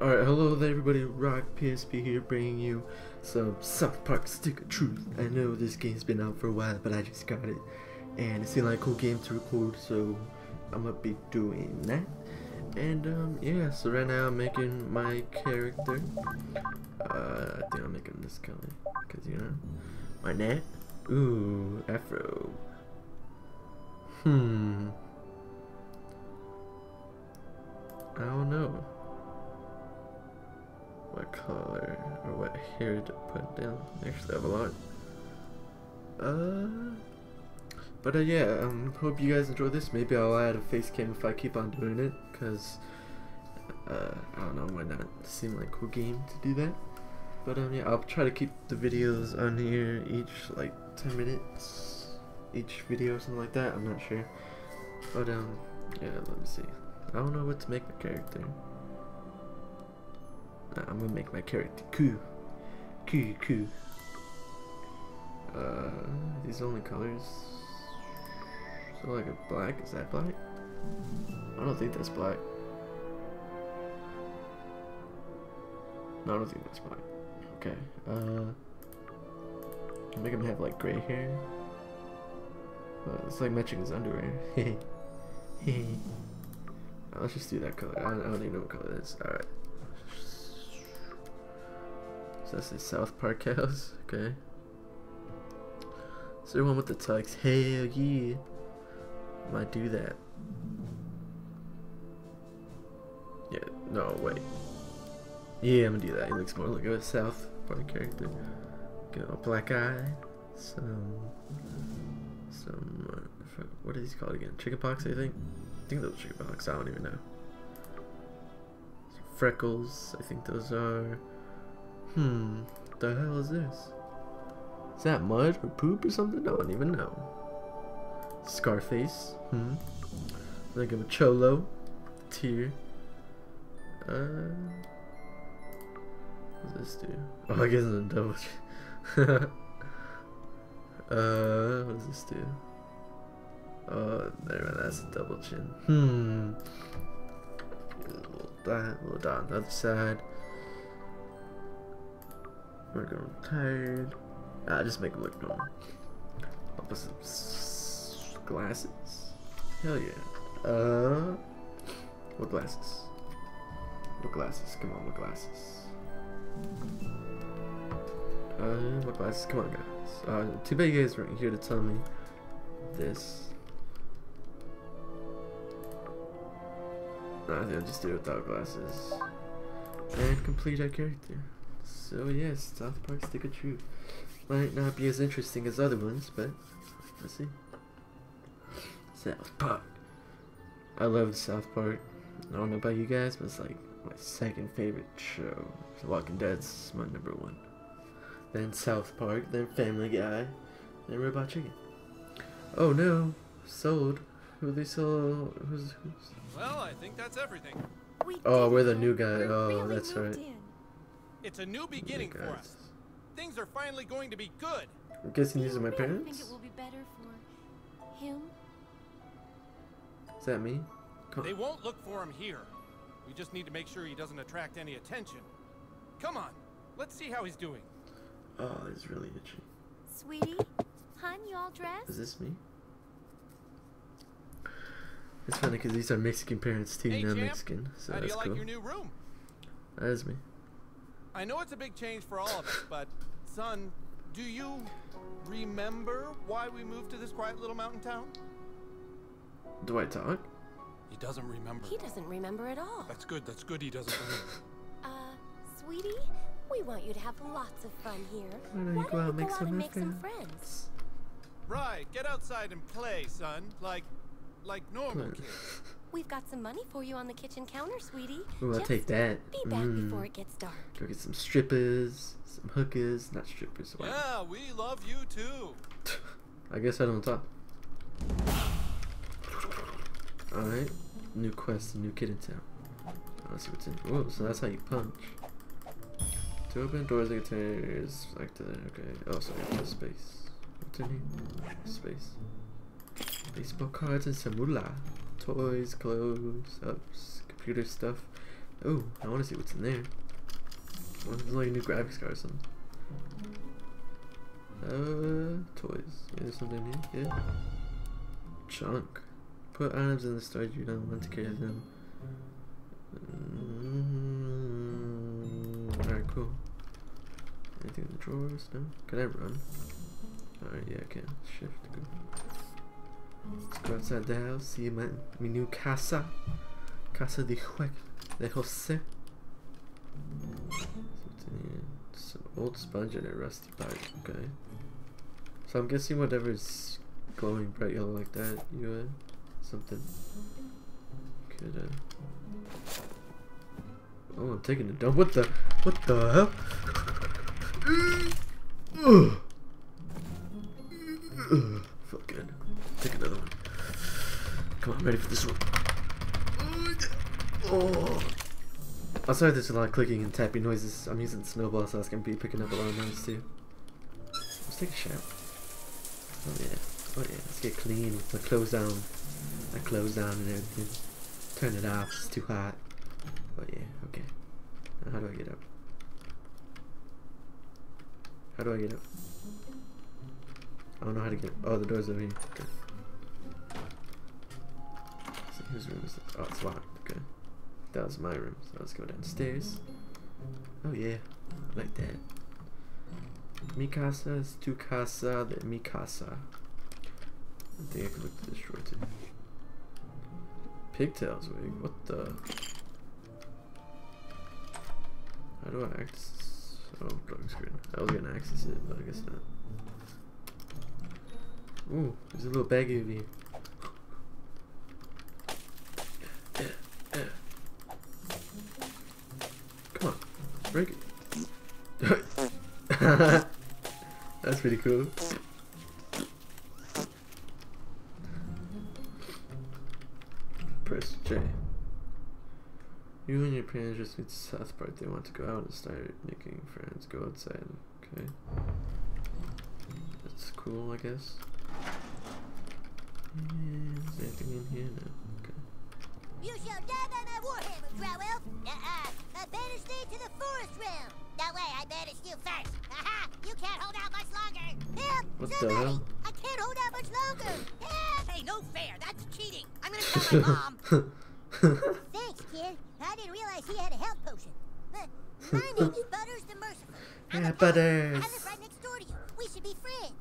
Alright, hello there everybody, Rock PSP here bringing you some South Park Stick of Truth. I know this game's been out for a while, but I just got it. And it seemed like a cool game to record, so I'm gonna be doing that. And um, yeah, so right now I'm making my character. Uh, I think I'm making this color, because you know, my net. Ooh, afro. Hmm. I don't know what color or what hair to put down. Actually, I have a lot. Uh, but uh, yeah, um, hope you guys enjoy this. Maybe I'll add a face cam if I keep on doing it, cause uh, I don't know, might not seem like a cool game to do that. But um, yeah, I'll try to keep the videos on here each like 10 minutes, each video or something like that. I'm not sure. But um, yeah, let me see. I don't know what to make my character. I'm gonna make my character cool. Cool, cool. Uh, these only colors. So like a black, is that black? I don't think that's black. No, I don't think that's black. Okay, uh, make him have like gray hair. Uh, it's like matching his underwear. Let's just do that color. I don't, I don't even know what color it is. Alright. So that's the South Park house. Okay. Is there one with the tux? Hell yeah. Might do that. Yeah, no, wait. Yeah, I'm gonna do that. He looks more like a South Park character. Got a black eye. Some. Some. Uh, what is he called again? Chickenpox, I think? I think those chickenpox. I don't even know. Freckles. I think those are. Hmm, what the hell is this? Is that mud or poop or something? I don't even know. Scarface. Hmm. Think of a cholo. Tear. Uh. What does this do? Oh, I guess it's a double. uh, what does this do? Oh, there, that's a double chin. Hmm. A little a little dot on the other side. We're going tired. Ah, just make it look normal. I'll put some glasses. Hell yeah. Uh, what glasses? What glasses? Come on, what glasses? Uh, what glasses? Come on, guys. Uh, too bad you guys weren't here to tell me this. Nah, I I'll just do it without glasses. And complete our character. So yes, South Park Stick of Truth. Might not be as interesting as other ones, but let's see. South Park. I love South Park. I don't know about you guys, but it's like my second favorite show. The Walking Dead's my number one. Then South Park, then Family Guy, then Robot Chicken. Oh no, sold. Who they sold? Who's, who's? Well, I think that's everything. We oh, we're the new guy. Oh, that's right. In. It's a new beginning for us. Things are finally going to be good. I'm guessing these are my really parents. Think it will be better for him. Is that me? Come they won't look for him here. We just need to make sure he doesn't attract any attention. Come on, let's see how he's doing. Oh, he's really itchy. Sweetie, hon, you all dressed? Is this me? It's funny because these are Mexican parents too, hey, not champ. Mexican, so how that's do you cool. like your new room? That is me. I know it's a big change for all of us, but son, do you remember why we moved to this quiet little mountain town? Do I talk? He doesn't remember. He doesn't remember at all. That's good. That's good. He doesn't remember. uh, sweetie, we want you to have lots of fun here. Why don't Why you go out and make, go out some, and more make some friends? friends? Right. Get outside and play, son. Like, like normal kids. We've got some money for you on the kitchen counter, sweetie. Ooh, I'll Just take that. Be back Mm. before it gets dark. Go get some strippers, some hookers, not strippers. Wow. Yeah, we love you too. I guess I don't talk. Alright. New quest, new kid in town. Let's see what's in. Whoa, so that's how you punch. To open doors, the containers, like the. Okay. Oh, so we have to space. What's in here? Space. Baseball cards and some moolah. Toys, clothes, ups, computer stuff. Oh, I want to see what's in there. What there's like a new graphics card or something? Uh, toys. Yeah, there's something here. Yeah. Chunk. Put items in the storage you don't want to carry them. Mm, Alright, cool. Anything in the drawers? No? Can I run? Alright, yeah, I can. Shift, go. Let's go outside the house, see my, my new casa. Casa de Jueg, de Jose. It's old sponge and a rusty pipe, okay. So I'm guessing whatever is glowing bright yellow like that, you uh, something could uh Oh I'm taking a dump. What the what the hell? ready for this one. Oh. I'm sorry there's a lot of clicking and tapping noises. I'm using Snowball so I can be picking up a lot of noise too. Let's take a shower. Oh yeah. Oh yeah. Let's get clean. My clothes down. My clothes down and everything. Turn it off. It's too hot. Oh yeah. Okay. Now how do I get up? How do I get up? I don't know how to get. Oh, the door's over here. Okay. Whose room is this? Oh, it's locked. Okay. That was my room. So let's go downstairs. Oh yeah, like that. Mikasa is tu casa de mi casa. I think I can look to drawer too. Pigtails wig. What the? How do I access? Oh, drawing screen. I was gonna access it, but I guess not. Ooh, there's a little baggie over here. Come on, break it. That's pretty cool. Press J. You and your parents just meet South Park. They want to go out and start making friends. Go outside. Okay. That's cool, I guess. Is anything in here? No. Okay. You shall die by my warhammer, Drow Elf. Uh-uh. I better stay to the forest realm. That way, I banished you first. Aha! You can't hold out much longer. Help! What the Somebody! hell? I can't hold out much longer. Help! Hey, no fair. That's cheating. I'm gonna tell my mom. Thanks, kid. I didn't realize he had a health potion. My name is Butters the Merciful. I'm Yeah, a. Butters. I live right next door to you. We should be friends.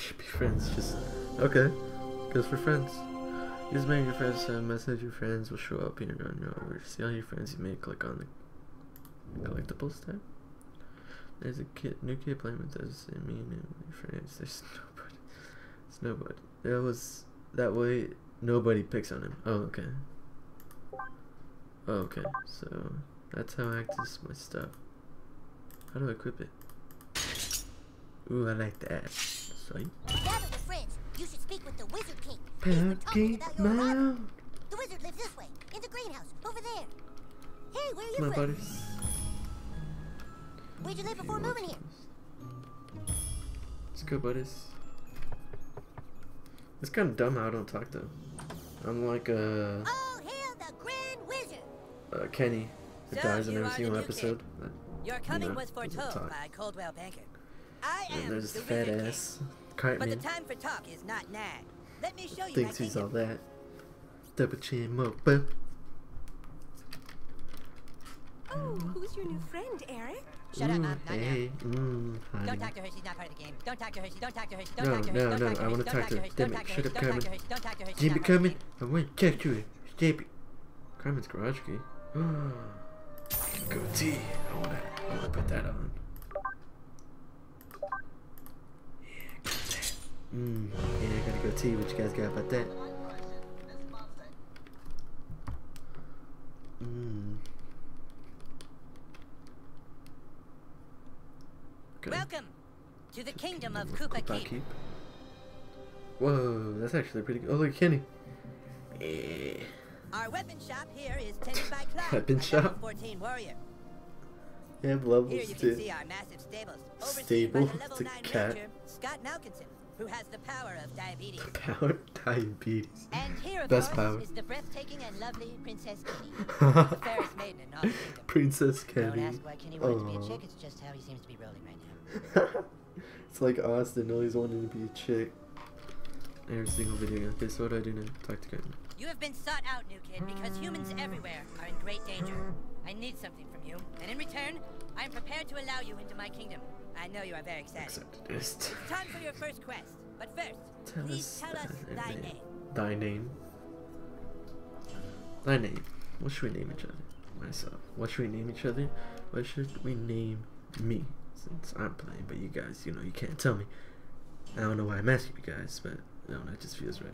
Should be friends. Just okay. Goes for friends. Use make your friends uh, message. Your friends will show up on your over. See all your friends you make. Click on the collectibles tab. There's a kid, new kid playing with us, and me and your friends. There's nobody. There's nobody. There was that way. Nobody picks on him. Oh, okay. Oh, okay. So that's how I access my stuff. How do I equip it? Ooh, I like that. Now that we're friends, you should speak with the Wizard King. He's been talking Packy about your arrival. Mount. The wizard lives this way, in the greenhouse, over there. Hey, where are you Come on, from? buddies. Where'd you live before moving here? Let's go, buddies. It's kind of dumb how I don't talk to him. I'm like uh, Oh, hail the Grand Wizard! uh Kenny, who So, dies in every single new kid. episode. Your you coming know, was foretold talk. by Coldwell Banker. I And am there's the the fat Wizard ass King. But the Cartman. time for talk is not now. Let me show you Thinks he's all that. Double chin mopo. Oh, who's your new friend, Eric? Shut up, Ooh, Mom. Not now. hey, mm, honey. Don't talk to her. She's not part of the game. Don't talk to her. She don't talk to her. She don't No, talk to her. no, Don't no, talk to I her. wanna Don't talk to her. Damn talk it, to shut up, Cartman. Don't talk to her. She's not it part of the coming. game. I want to talk to her. Stop Cartman's garage key. Goatee. I I wanna put that on. Yeah, got that. Mmm. Yeah, I got a goatee. What you guys got about that? Mmm. Okay. Welcome to the kingdom of Kupa Kupa Keep. Keep. Whoa, that's actually pretty good. Oh, look, at Kenny. Eh. Our weapon shop here is tended by Clyde, Weapon shop? 14 warrior. They have Here levels you can too. see our massive stables, Stable? by the level It's a 9 cat. ranger, Scott Malkinson. Who has the power of diabetes. Power diabetes. And here, of Best power. is the breathtaking and lovely Princess Kenny, the fairest maiden in all the kingdom. Princess Don't ask why Kenny wanted to be a chick, it's just how he seems to be rolling right now. it's like Austin always wanting to be a chick. Every single video game. Okay, so what do I do now? Talk to Kenny. You have been sought out, new kid, because humans everywhere are in great danger. I need something from you, and in return, I am prepared to allow you into my kingdom. I know you are very excited. It's time for your first quest, but first, Tell please us tell us thy thy name. name. Thy name. Thy name. What should we name each other? Myself. What should we name each other? What should we name me? Since I'm playing, but you guys, you know, you can't tell me. I don't know why I'm asking you guys, but I don't know, it just feels right.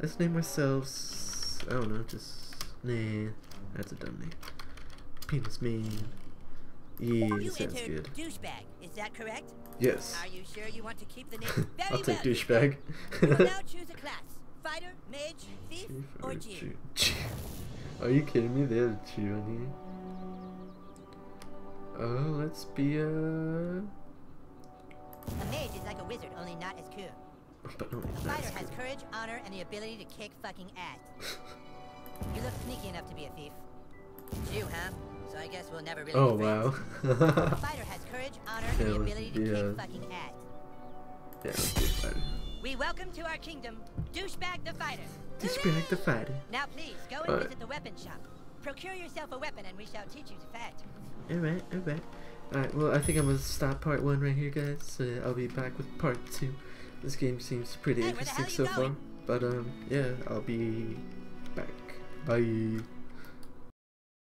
Let's name ourselves. I don't know, just nah. That's a dumb name. Penis man. Yeah, You sounds good. douchebag, is that correct? Yes. Are you sure you want to keep the name very I'll take well? douchebag. You will now choose a class. Fighter, mage, thief, or Jew. Are you kidding me? They have a Jew here. Oh, let's be uh, a. A mage is like a wizard, only not as cool. But only A fighter has courage, honor, and the ability to kick fucking ass. You look sneaky enough to be a thief. Jew, huh? So I guess we'll never really Oh wow. fighter has courage, honor, and Yeah, the ability to be, kick uh, fucking ass. yeah, let's be a fighter. We welcome to our kingdom, Douchebag the Fighter. Douchebag the fighter. Now please, go and Alright. visit the weapon shop. Procure yourself a weapon and we shall teach you to fight. Alright, alright. Alright, well, I think I'm gonna stop part one right here, guys. So I'll be back with part two. This game seems pretty Hey, interesting so you far. But, um, yeah, I'll be back. Bye.